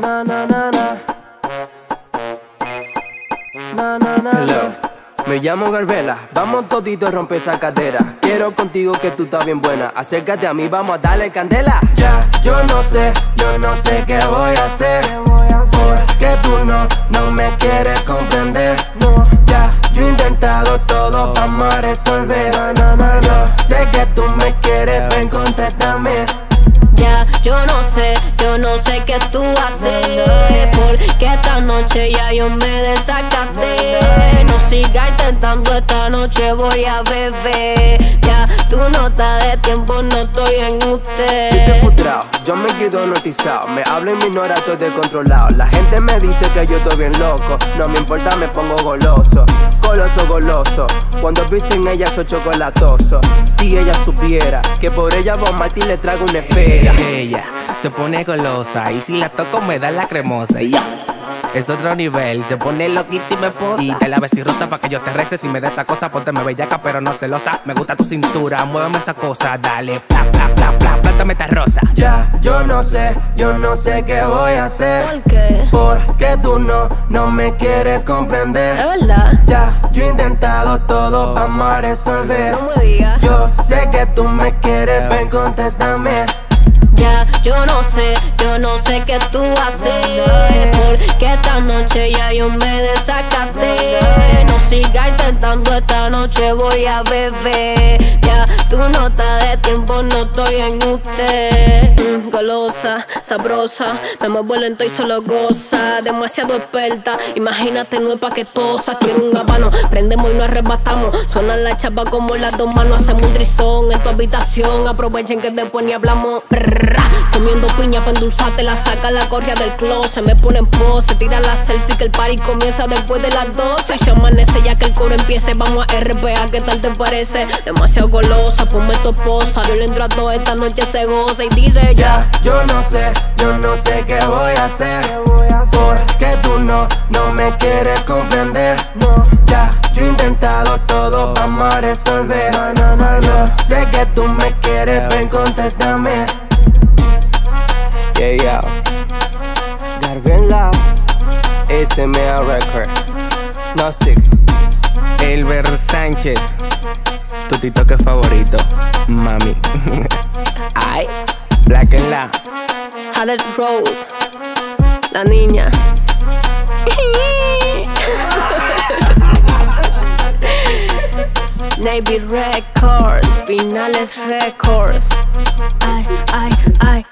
Na na na na. Na na na. Hello. Me llamo Garbela, vamos todito a romper esa cadera. Quiero contigo que tú estás bien buena. Acércate a mí, vamos a darle candela. Ya, yo no sé, yo no sé qué voy a hacer. Porque tú no, no me quieres comprender. No, ya, yo he intentado todo, vamos a resolver. No, no, no, sé que tú me quieres, ven, contéstame. Yo no sé, yo no sé qué tú haces. Porque esta noche ya yo me desacaté. No sigas intentando, esta noche voy a beber. Tú no estás de tiempo, no estoy en usted. Estoy frustrado, yo me quedo notizado. Me hablo y me ignora, estoy descontrolado. La gente me dice que yo estoy bien loco. No me importa, me pongo goloso. Goloso, goloso. Cuando pienso en ella, soy chocolatoso. Si ella supiera que por ella Bon Martín le traigo una esfera. Ella se pone golosa y si la toco me da la cremosa. Y ya. Es otro nivel, se pone loquita y me posa. Y te la ves y rosa pa' que yo te rece. Si me da esa cosa, ponte me bellaca, pero no celosa. Me gusta tu cintura, muéveme esa cosa. Dale, pla, pla, pla, pla, plántame esta rosa. Ya, yo no sé, yo no sé qué voy a hacer. ¿Por qué? Porque tú no, no me quieres comprender. Es verdad, Ya, yo he intentado todo, vamos a resolver. no me digas. Yo sé que tú me quieres, ven, contéstame. Ya, yo no sé, yo no sé qué tú haces. Noche ya yo me desacaté. No sigas intentando, esta noche voy a beber. Ya, tú no estás de tiempo, no estoy en usted. Mm, golosa, sabrosa, me muevo lento y solo goza. Demasiado experta, imagínate, no es paquetosa. Quiero un habano, prendemos y nos arrebatamos. Suena la chapa como las dos manos, hacemos un trizón en tu habitación. Aprovechen que después ni hablamos. Comiendo piña pa' endulzarte, la saca la correa del closet. Me pone en pose, tira la selfie que el party comienza después de las 12. Se amanece ya que el coro empiece. Vamos a RPA, ¿qué tal te parece? Demasiado golosa, ponme tu esposa. Yo le entro a toda esta noche se goza y dice ya. Ya, yo no sé, yo no sé qué voy a hacer. Porque tú no, no me quieres comprender. No, ya, yo he intentado todo, vamos a resolver. No. Sé que tú me quieres, ven, contéstame. Yeah, yeah. Garbenla, SMA Record. Gnostic. Elber Sánchez, tu TikTok favorito, mami. Ay, Black and La. Haddon Rose, la niña. Navy Records, Pinales Records. Ay, ay, ay.